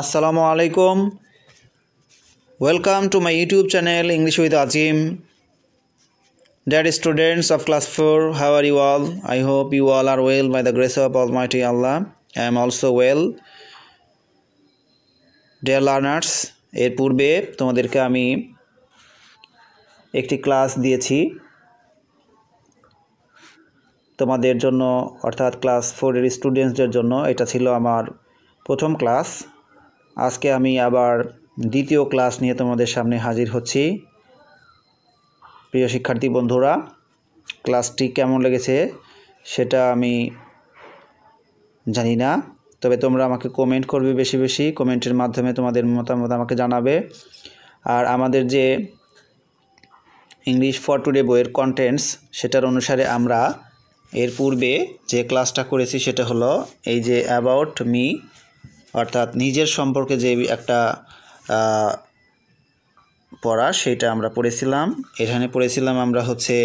আসসালামু আলাইকুম। Welcome to my YouTube channel English with Azim dad students of class four how are you all I hope you all are well by the grace of almighty Allah I am also well dear learners এর পূর্বে তোমাদেরকে আমি একটি class দিয়েছি। তোমাদের জন্য, অর্থাৎ class ফোরের স্টুডেন্টসদের জন্য, এটা ছিল আমার প্রথম ক্লাস আজকে আমি আবার দ্বিতীয় ক্লাস নিয়ে তোমাদের সামনে হাজির হচ্ছি। প্রিয় শিক্ষার্থী বন্ধুরা, ক্লাসটি কেমন লেগেছে সেটা আমি জানি না, তবে তোমরা আমাকে কমেন্ট করবে বেশি বেশি কমেন্টের মাধ্যমে তোমাদের মতামত আমাকে জানাবে। আর আমাদের যে ইংলিশ ফর টুডে বইয়ের কন্টেন্টস সেটার অনুসারে আমরা এর পূর্বে যে ক্লাসটা করেছি সেটা হলো এই যে অ্যাবাউট মি অর্থাৎ নিজের সম্পর্কে যে একটা পড়া, সেটা আমরা পড়েছিলাম। এখানে পড়েছিলাম আমরা হচ্ছে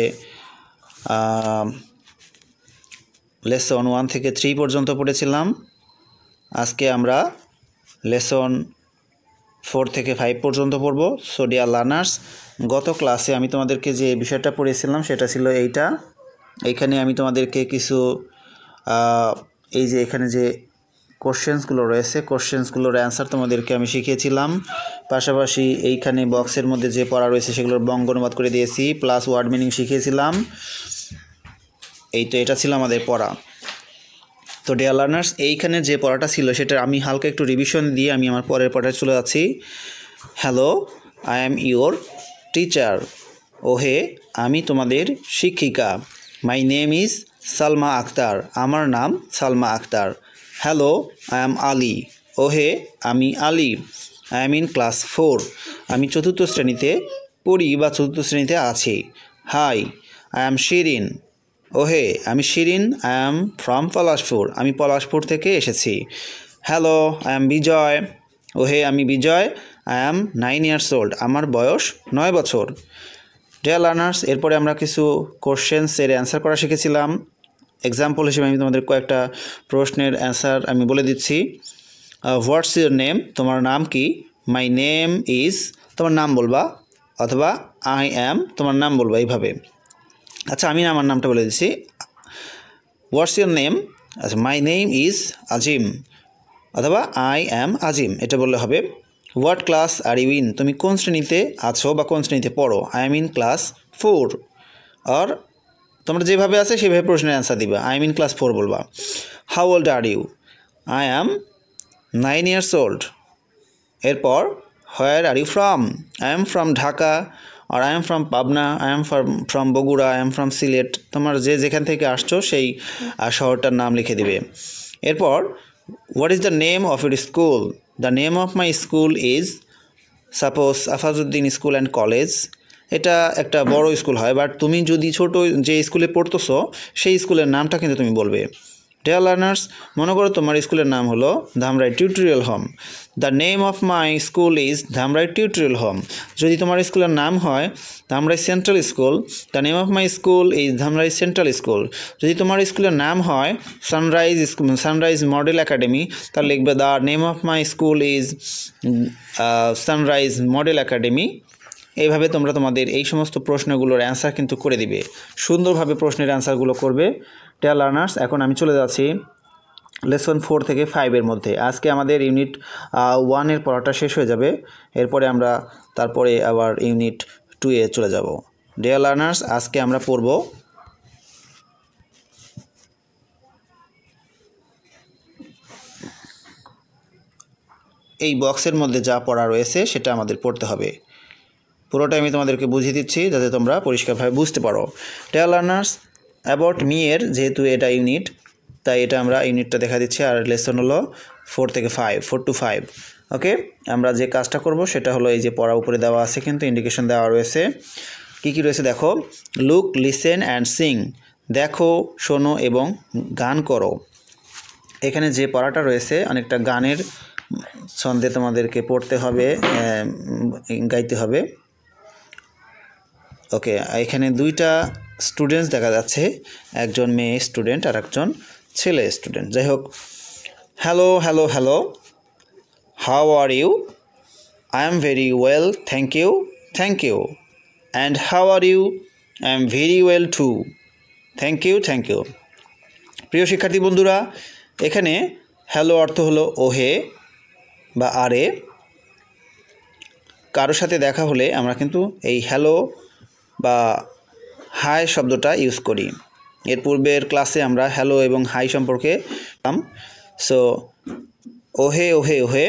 লেসন ওয়ান থেকে থ্রি পর্যন্ত পড়েছিলাম। আজকে আমরা লেসন ফোর থেকে ফাইভ পর্যন্ত পড়ব। সো ডিয়ার লার্নার্স, গত ক্লাসে আমি তোমাদেরকে যে বিষয়টা পড়েছিলাম, সেটা ছিল এইটা। এইখানে আমি তোমাদেরকে কিছু এই যে এখানে যে কোশ্চেন্সগুলো রয়েছে, কোশ্চেন্সগুলোর অ্যান্সার তোমাদেরকে আমি শিখিয়েছিলাম। পাশাপাশি এইখানে বক্সের মধ্যে যে পড়া রয়েছে সেগুলোর বঙ্গ অনুবাদ করে দিয়েছি প্লাস ওয়ার্ড মিনিং শিখিয়েছিলাম। এই তো এটা ছিল আমাদের পড়া। তো ডিয়ার লার্নার্স এইখানে যে পড়াটা ছিল সেটা আমি হালকা একটু রিভিশন দিয়ে আমি আমার পরের পড়ায় চলে যাচ্ছি। Hello I am your teacher ওহে, আমি তোমাদের শিক্ষিকা। My name is Salma Akhtar আমার নাম Salma Akhtar hello I am Ali ওহে, আমি Ali. I am in class four আমি চতুর্থ শ্রেণীতে পড়ি বা চতুর্থ শ্রেণীতে আছি। হাই আই অ্যাম শিরিন ওহে, আমি Shirin I am from Palashpur. আমি পলাশপুর থেকে এসেছি। হ্যালো আই অ্যাম বিজয় ওহে, আমি Bijoy I am nine years old আমার বয়স নয় বছর। ডিয়ার লার্নার্স এরপরে আমরা কিছু কোশ্চেন্সের অ্যান্সার করা শিখেছিলাম। এক্সাম্পল হিসেবে আমি তোমাদের কয়েকটা প্রশ্নের অ্যান্সার আমি বলে দিচ্ছি। হোয়াটস ইউর নেম তোমার নাম কি? মাই নেম ইজ তোমার নাম বলবা, অথবা আই অ্যাম তোমার নাম বলবা এইভাবে। আচ্ছা আমি আমার নামটা বলে দিচ্ছি। হোয়াটস ইউর নেম আচ্ছা মাই নেম ইজ আজিম অথবা আই অ্যাম আজিম এটা বললে হবে। What class are you in তুমি কোন শ্রেণীতে আছো বা কোন শ্রেণীতে পড়ো? I am in class four আর তোমরা যেভাবে আছে, সেভাবে প্রশ্নের অ্যান্সার দিবা। I am in class four বলবা। How old are you I am nine years old এরপর where are you from I am from Dhaka R I am from Pabna I am from from Bogura I am from Sylhet. তোমার যে যেখান থেকে আসছো, সেই শহরটার নাম লিখে দিবে। এরপর what is the name of your school the name of my school is suppose Afazuddin school and college এটা একটা বড় স্কুল হয় বাট তুমি যদি ছোট যে স্কুলে পড়তেছো, সেই স্কুলের নামটা কিন্তু তুমি বলবে। ডিয়ার লার্নার্স মনে করো তোমার স্কুলের নাম হলো Dhamrai tutorial home the name of my school is Dhamrai tutorial home যদি তোমার স্কুলের নাম হয় Dhamrai central school the name of my school is Dhamrai central school যদি তোমার স্কুলের নাম হয় সানরাইজ সানরাইজ মডেল একাডেমি তাহলে লিখবে the name of my school is sunrise model academy এইভাবে তোমরা তোমাদের এই সমস্ত প্রশ্নগুলোর অ্যান্সার কিন্তু করে দিবে। সুন্দরভাবে প্রশ্নের অ্যান্সারগুলো করবে। টেয়ার লার্নার্স এখন আমি চলে যাচ্ছি লেসন ফোর থেকে ফাইভের মধ্যে। আজকে আমাদের ইউনিট ওয়ানের পড়াটা শেষ হয়ে যাবে। এরপরে আমরা তারপরে আবার ইউনিট টুয়ে চলে যাব। ডিয়ার লার্নার্স আজকে আমরা পড়ব এই বক্সের মধ্যে যা পড়া রয়েছে সেটা আমাদের পড়তে হবে। পুরোটাই আমি তোমাদেরকে বুঝিয়ে দিচ্ছি যাতে তোমরা পরিষ্কারভাবে বুঝতে পারো। টেয়ার লার্নার্স অ্যাবাউট মি এর যেহেতু এটা ইউনিট তাই এটা আমরা ইউনিটটা দেখা দিচ্ছি আর লেসন হলো ফোর থেকে five four to five okay আমরা যে কাজটা করব সেটা হলো এই যে পড়া উপরে দেওয়া আছে কিন্তু ইন্ডিকেশন দেওয়া রয়েছে। কী কী রয়েছে দেখো? লুক লিসেন অ্যান্ড সিং দেখো, শোনো এবং গান করো। এখানে যে পড়াটা রয়েছে অনেকটা গানের ছন্দে তোমাদেরকে পড়তে হবে গাইতে হবে। ওকে এখানে দুইটা স্টুডেন্টস দেখা যাচ্ছে। একজন মেয়ে স্টুডেন্ট আর একজন ছেলে স্টুডেন্ট যাই হোক hello hello hello how are you I am very well thank you thank you and how are you I am very well too thank you thank you প্রিয় শিক্ষার্থী বন্ধুরা, এখানে হ্যালো অর্থ হলো ওহে বা আরে। কারোর সাথে দেখা হলে আমরা কিন্তু এই হ্যালো বা হাই শব্দটা ইউজ করি। এর পূর্বের ক্লাসে আমরা হ্যালো এবং হাই সম্পর্কে সো ওহে ওহে ওহে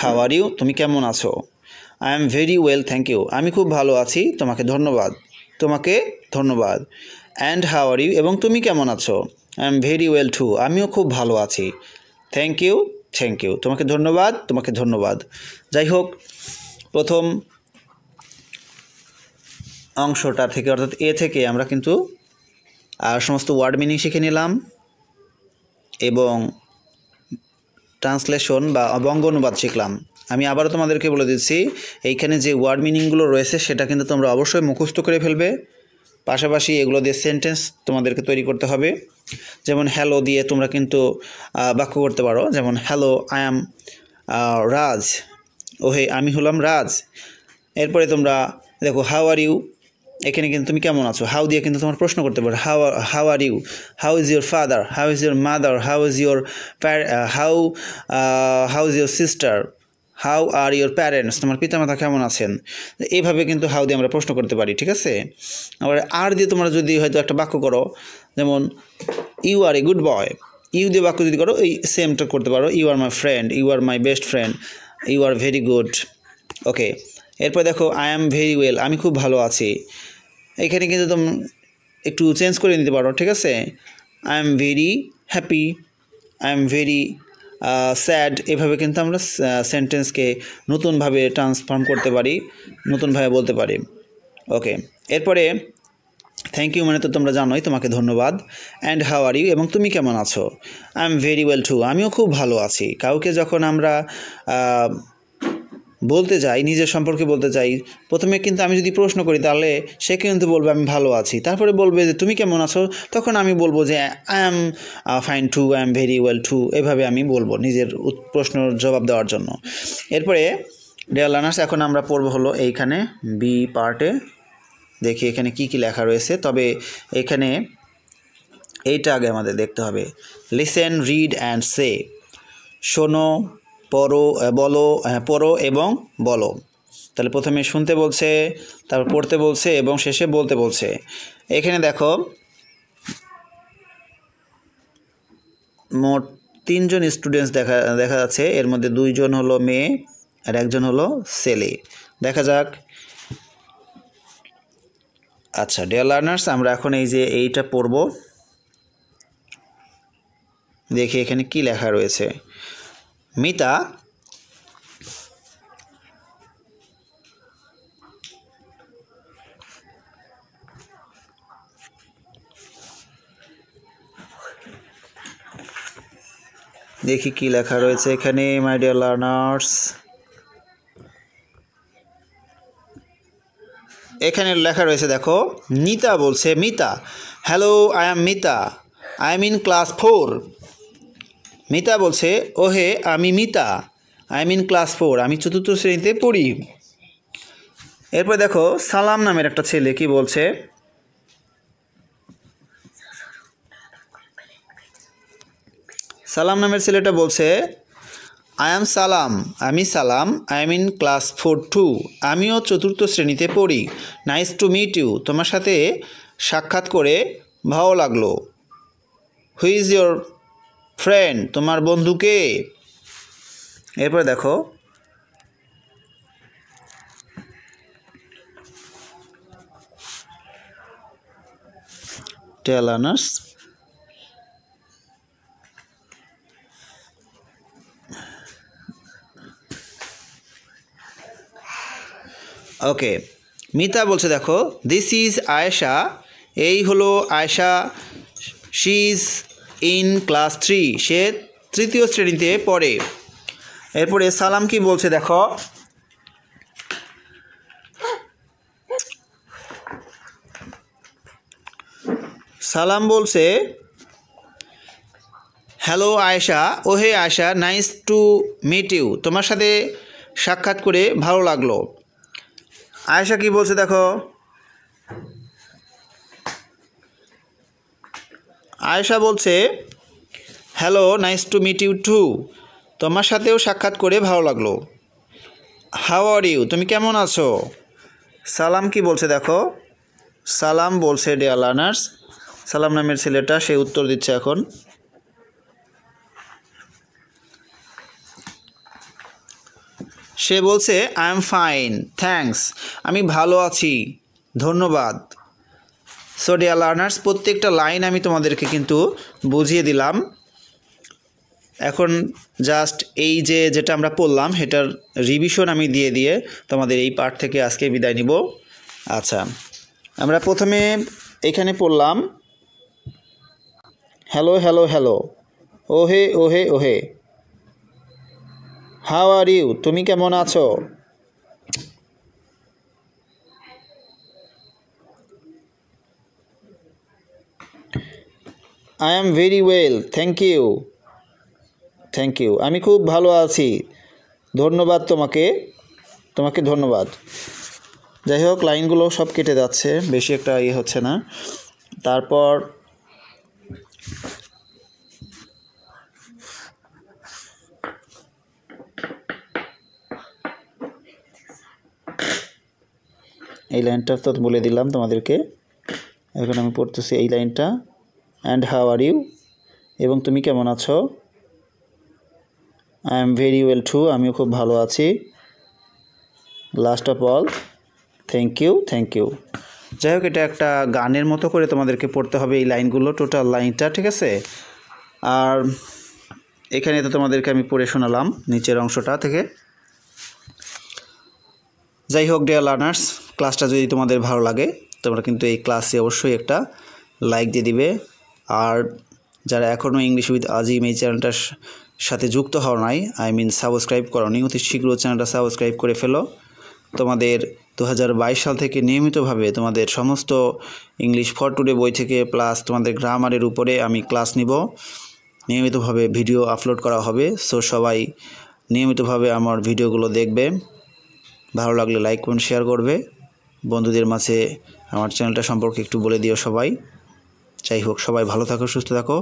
হাও আর ইউ তুমি কেমন আছো? I am very well thank you আমি খুব ভালো আছি, তোমাকে ধন্যবাদ। তোমাকে ধন্যবাদ। অ্যান্ড হাও আর ইউ এবং তুমি কেমন আছো? I am very well too আমিও খুব ভালো আছি। থ্যাংক ইউ থ্যাংক ইউ তোমাকে ধন্যবাদ তোমাকে ধন্যবাদ। যাই হোক, প্রথম অংশটা থেকে, অর্থাৎ এ থেকে আমরা কিন্তু আর সমস্ত ওয়ার্ড মিনিং শিখে নিলাম এবং ট্রান্সলেশন বা বঙ্গ অনুবাদ শিখলাম। আমি আবারও তোমাদেরকে বলে দিচ্ছি, এইখানে যে ওয়ার্ড মিনিংগুলো রয়েছে সেটা কিন্তু তোমরা অবশ্যই মুখস্থ করে ফেলবে। পাশাপাশি এগুলো দিয়ে সেন্টেন্স তোমাদেরকে তৈরি করতে হবে। যেমন হ্যালো দিয়ে তোমরা কিন্তু বাক্য করতে পারো। যেমন হ্যালো আই অ্যাম রাজ। ওহে, আমি হলাম রাজ। এরপরে তোমরা, দেখো হাউ আর ইউ এখানে কিন্তু তুমি কেমন আছো? হাউ দিয়ে কিন্তু তোমার প্রশ্ন করতে পারো। How how are you how is your father how is your mother how is your how how is your sister how are your parents তোমার পিতামাতা কেমন আছেন? এইভাবে কিন্তু হাউ দিয়ে আমরা প্রশ্ন করতে পারি, ঠিক আছে? আবার আর দিয়ে তোমরা যদি হয়তো একটা বাক্য করো, যেমন you are a good boy you দিয়ে বাক্য যদি করো, এই সেমটা করতে পারো। You are my friend you are my best friend you are very good okay এরপর দেখো আই অ্যাম ভেরি ওয়েল আমি খুব ভালো আছি. এখানে কিন্তু তুমি একটু চেঞ্জ করে নিতে পারো, ঠিক আছে? I am very happy I am very sad এভাবে কিন্তু আমরা সেন্টেন্সকে নতুনভাবে ট্রান্সফর্ম করতে পারি, নতুনভাবে বলতে পারি। ওকে এরপরে থ্যাংক ইউ মানে তো তোমরা জানোই, তোমাকে ধন্যবাদ। অ্যান্ড হাউ আর ইউ এবং তুমি কেমন আছো? I am very well too আমিও খুব ভালো আছি। কাউকে যখন আমরা বলতে যাই নিজের সম্পর্কে বলতে চাই, প্রথমে কিন্তু আমি যদি প্রশ্ন করি তাহলে সে কিন্তু বলবে আমি ভালো আছি। তারপরে বলবে যে, তুমি কেমন আছো? তখন আমি বলব যে I am fine too I am very well too এভাবে আমি বলব নিজের প্রশ্নের জবাব দেওয়ার জন্য। এরপরে ডিয়ার লার্নার্স এখন আমরা পড়ব হলো এইখানে বি পার্টে দেখি এখানে কি কি লেখা রয়েছে। তবে এখানে এইটা আগে আমাদের দেখতে হবে। লিসেন রিড অ্যান্ড সে শোনো পড়ো বলো হ্যাঁ পড়ো এবং বলো। তাহলে প্রথমে শুনতে বলছে, তারপর পড়তে বলছে এবং শেষে বলতে বলছে। এখানে দেখো, মোট তিনজন স্টুডেন্টস দেখা দেখা যাচ্ছে। এর মধ্যে দুইজন হলো মেয়ে আর একজন হলো ছেলে। দেখা যাক। আচ্ছা ডিয়ার লার্নার্স আমরা এখন এই যে এইটা পড়ব। দেখি এখানে কি লেখা রয়েছে। মিতা? দেখি কি লেখা রয়েছে এখানে মাই ডিয়ার লার্নার্স এখানে লেখা রয়েছে, দেখো, নিতা বলছে, Mita hello I am Mita I am in class four Mita বলছে, ওহে, আমি Mita. I mean class four আমি চতুর্থ শ্রেণীতে পড়ি। এরপর দেখো, সালাম নামের একটা ছেলে কি বলছে, সালাম নামের ছেলেটা বলছে আই এম সালাম, আমি Salam I am in class four too আমিও চতুর্থ শ্রেণীতে পড়ি। নাইস টু মিট ইউ তোমার সাথে সাক্ষাৎ করে ভালো লাগল। হু ইজ ইয়োর ফ্রেন্ড তোমার বন্ধুকে এরপরে দেখো। টেল ওকে মিতা বলছে, দেখো দিস ইজ আয়েশা এই হলো Ayesha she is in class three, সে তৃতীয় শ্রেণীতে পড়ে। এরপরে সালাম কি বলছে দেখো? সালাম বলছে, হ্যালো আয়েশা ও হে Ayesha, nice to meet you. তোমার সাথে সাক্ষাৎ করে ভালো লাগল। আয়েশা কি বলছে দেখো? আয়েশা বলছে, hello, nice to meet you too. তোমার সাথেও সাক্ষাৎ করে ভালো লাগল। How are you? তুমি কেমন আছো? সালাম কি বলছে দেখো? সালাম বলছে, ডিয়ার লার্নার্স। সালাম নামের ছেলেটা, সে উত্তর দিচ্ছে এখন। সে বলছে, আই এম ফাইন, থ্যাঙ্কস। আমি ভালো আছি। ধন্যবাদ। সো ডিয়ার লার্নার্স প্রত্যেকটা লাইন আমি তোমাদেরকে কিন্তু বুঝিয়ে দিলাম। এখন জাস্ট এই যে যেটা আমরা পড়লাম, সেটার রিভিশন আমি দিয়ে দিয়ে তোমাদের এই পার্ট থেকে আজকে বিদায় নিব। আচ্ছা আমরা প্রথমে এখানে পড়লাম হ্যালো হ্যালো হ্যালো ওহে ওহে ওহে হাউ আর ইউ তুমি কেমন আছো? I am very well thank you thank you আমি খুব ভালো আছি। ধন্যবাদ তোমাকে। তোমাকে ধন্যবাদ। যাই হোক, লাইনগুলো সব কেটে যাচ্ছে। বেশি একটা ইয়ে হচ্ছে না। তারপর এই লাইনটা তো বলে দিলাম তোমাদেরকে। এখন আমি পড়তেছি এই লাইনটা। অ্যান্ড হাউ আর ইউ এবং তুমি কেমন আছো? I am very well too আমিও খুব ভালো আছি। Last of all thank you thank you যাই হোক, এটা একটা গানের মতো করে তোমাদেরকে পড়তে হবে এই লাইনগুলো টোটাল লাইনটা, ঠিক আছে? আর এখানে তো তোমাদেরকে আমি পড়ে শোনালাম, নিচের অংশটা থেকে। যাই হোক ডিয়ার লার্নার্স ক্লাসটা যদি তোমাদের ভালো লাগে, তোমরা কিন্তু এই ক্লাসে অবশ্যই একটা লাইক দিয়ে দিবে। আর যারা এখনও ইংলিশ উইথ আজিম এই চ্যানেলটার সাথে যুক্ত হও নাই আই মিন সাবস্ক্রাইব করো নি, অতি শীঘ্র চ্যানেলটা সাবস্ক্রাইব করে ফেলো। তোমাদের দু হাজার বাইশ সাল থেকে নিয়মিতভাবে তোমাদের সমস্ত ইংলিশ ফর টুডে বই থেকে প্লাস তোমাদের গ্রামারের উপরে আমি ক্লাস নিব। নিয়মিতভাবে ভিডিও আপলোড করা হবে সো সবাই নিয়মিতভাবে আমার ভিডিওগুলো দেখবে। ভালো লাগলে লাইক কমেন্ট শেয়ার করবে। বন্ধুদের মাঝে আমার চ্যানেলটা সম্পর্কে একটু বলে দিও সবাই। যাই হোক, সবাই ভালো থাকো, সুস্থ থাকো।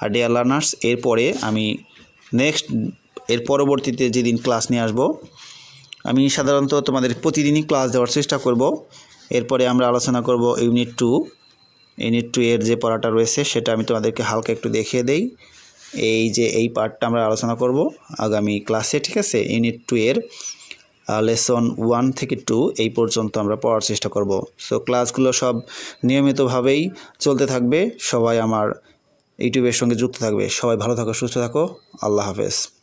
আর ডিয়ার লার্নার্স এরপরে আমি নেক্সট এর পরবর্তীতে যেদিন ক্লাস নিয়ে আসব, আমি সাধারণত তোমাদের প্রতিদিনই ক্লাস দেওয়ার চেষ্টা করব। এরপরে আমরা আলোচনা করব ইউনিট টু ইউনিট টু এর যে পড়াটা রয়েছে, সেটা আমি তোমাদেরকে হালকা একটু দেখিয়ে দেই। এই যে এই পার্টটা আমরা আলোচনা করব আগামী ক্লাসে ঠিক আছে? ইউনিট টু এর লেসন ওয়ান থেকে টু এই পর্যন্ত আমরা পড়ার চেষ্টা করব। সো ক্লাসগুলো সব নিয়মিতভাবেই চলতে থাকবে। সবাই আমার ইউটিউবের সঙ্গে যুক্ত থাকবে। সবাই ভালো থাকো, সুস্থ থাকো। আল্লাহ হাফেজ।